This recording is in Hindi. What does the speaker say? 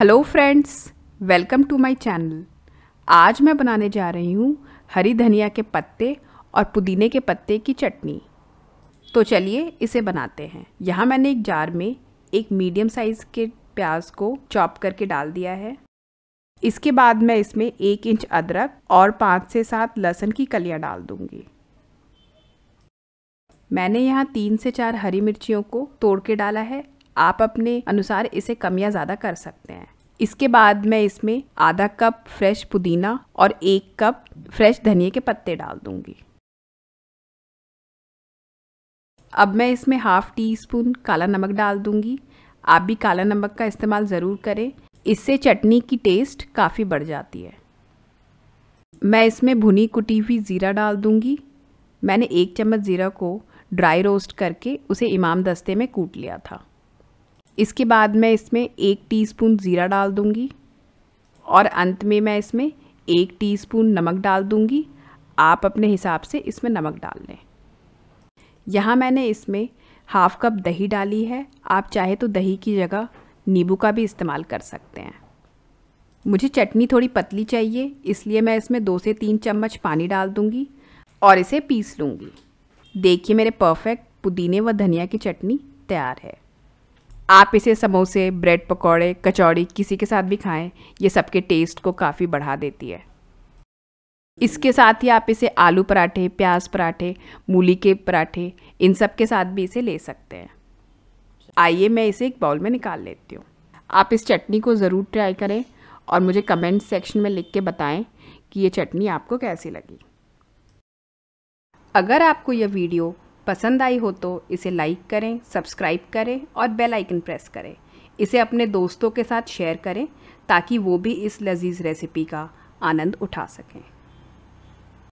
Hello friends welcome to my channel आज मैं बनाने जा रही हूँ हरी धनिया के पत्ते और पुदीने के पत्ते की चटनी। तो चलिए इसे बनाते हैं। यहाँ मैंने एक जार में एक मीडियम साइज़ के प्याज को चॉप करके डाल दिया है। इसके बाद मैं इसमें एक इंच अदरक और पाँच से सात लहसुन की कलियाँ डाल दूँगी। मैंने यहाँ तीन से चार हरी मिर्चियों को तोड़ के डाला है आप अपने अनुसार इसे कम या ज़्यादा कर सकते हैं। इसके बाद मैं इसमें आधा कप फ्रेश पुदीना और एक कप फ्रेश धनिए के पत्ते डाल दूँगी। अब मैं इसमें हाफ़ टी स्पून काला नमक डाल दूँगी। आप भी काला नमक का इस्तेमाल ज़रूर करें। इससे चटनी की टेस्ट काफ़ी बढ़ जाती है। मैं इसमें भुनी कुटी हुई ज़ीरा डाल दूँगी। मैंने एक चम्मच ज़ीरा को ड्राई रोस्ट करके उसे इमाम दस्ते में कूट लिया था। इसके बाद मैं इसमें एक टीस्पून ज़ीरा डाल दूँगी और अंत में मैं इसमें एक टीस्पून नमक डाल दूँगी। आप अपने हिसाब से इसमें नमक डाल लें। यहाँ मैंने इसमें हाफ़ कप दही डाली है। आप चाहे तो दही की जगह नींबू का भी इस्तेमाल कर सकते हैं। मुझे चटनी थोड़ी पतली चाहिए, इसलिए मैं इसमें दो से तीन चम्मच पानी डाल दूँगी और इसे पीस लूँगी। देखिए मेरे परफेक्ट पुदीने व धनिया की चटनी तैयार है। आप इसे समोसे ब्रेड पकौड़े, कचौड़ी किसी के साथ भी खाएँ, ये सबके टेस्ट को काफ़ी बढ़ा देती है। इसके साथ ही आप इसे आलू पराठे, प्याज पराठे, मूली के पराठे, इन सब के साथ भी इसे ले सकते हैं। आइए मैं इसे एक बाउल में निकाल लेती हूँ। आप इस चटनी को ज़रूर ट्राई करें और मुझे कमेंट सेक्शन में लिख के बताएँ कि ये चटनी आपको कैसी लगी। अगर आपको यह वीडियो पसंद आई हो तो इसे लाइक करें सब्सक्राइब करें और बेल आइकन प्रेस करें। इसे अपने दोस्तों के साथ शेयर करें ताकि वो भी इस लजीज़ रेसिपी का आनंद उठा सकें।